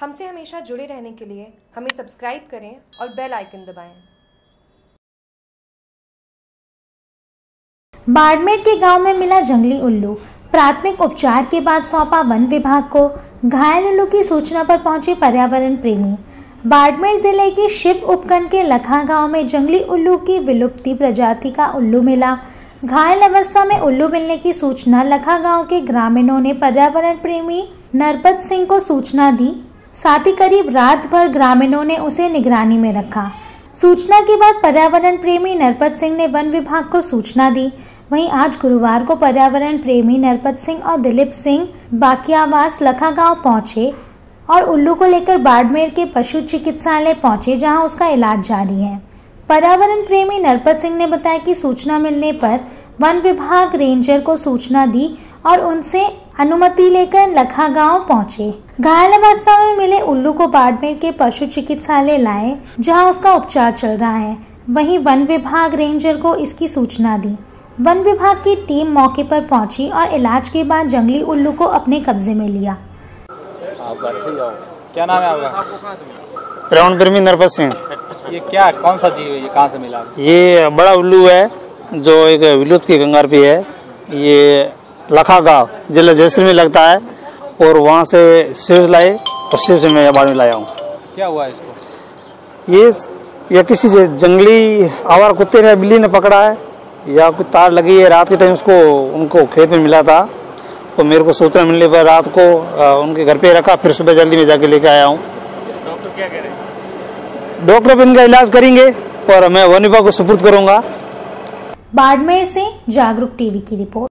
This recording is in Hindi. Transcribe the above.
हमसे हमेशा जुड़े रहने के लिए हमें सब्सक्राइब करें और बेल आइकन दबाएँ। बाड़मेर के गाँव में मिला जंगली उल्लू। प्राथमिक उपचार के बाद सौंपा वन विभाग को। घायल उल्लू की सूचना पर पहुँचे पर्यावरण प्रेमी। बाड़मेर ज़िले के शिव उपखंड के लखा गाँव में जंगली उल्लू की विलुप्ति प्रजाति का उल्लू मिला। घायल अवस्था में उल्लू मिलने की सूचना लखा गाँव के ग्रामीणों ने। पर्यावरण प्रेमी नरपत सिंह को सूचना दी। साथ ही करीब रात भर ग्रामीणों ने उसे निगरानी में रखा। सूचना के बाद पर्यावरण प्रेमी नरपत सिंह ने वन विभाग को सूचना दी। वहीं आज गुरुवार को पर्यावरण प्रेमी नरपत सिंह और दिलीप सिंह बाकियावास लखा गाँव पहुँचे और उल्लू को लेकर बाड़मेर के पशु चिकित्सालय पहुँचे, जहाँ उसका इलाज जारी है। पर्यावरण प्रेमी नरपत सिंह ने बताया कि सूचना मिलने पर वन विभाग रेंजर को सूचना दी और उनसे अनुमति लेकर लखा गाँव पहुँचे। घायल अवस्था में मिले उल्लू को बाड़मेर के पशु चिकित्सालय लाए जहाँ उसका उपचार चल रहा है। वहीं वन विभाग रेंजर को इसकी सूचना दी। वन विभाग की टीम मौके पर पहुँची और इलाज के बाद जंगली उल्लू को अपने कब्जे में लिया। क्या नाम है आपका? नरपत सिंह। ये क्या कौन सा जीव है ये? कहाँ से मिला? ये बड़ा उल्लू है जो एक विलुप्त की गंगार पे है। ये लखा गाँव जिला जैसलमेर लगता है और वहाँ से शिव लाए और शिव से मैं बाड़ में लाया हूँ। क्या हुआ इसको? ये या किसी से जंगली आवार कुत्ते ने बिल्ली ने पकड़ा है या कोई तार लगी है रात के टाइम उसको उनको खेत में मिला था। तो मेरे को सूचना मिलने पर रात को आ, उनके घर पे रखा फिर सुबह जल्दी में जाके लेके आया हूँ। डॉक्टर क्या कह रहे हैं? डॉक्टर इनका इलाज करेंगे और मैं वनिपा को सुपुर्द करूँगा। बाड़मेर से जागरूक टीवी की रिपोर्ट।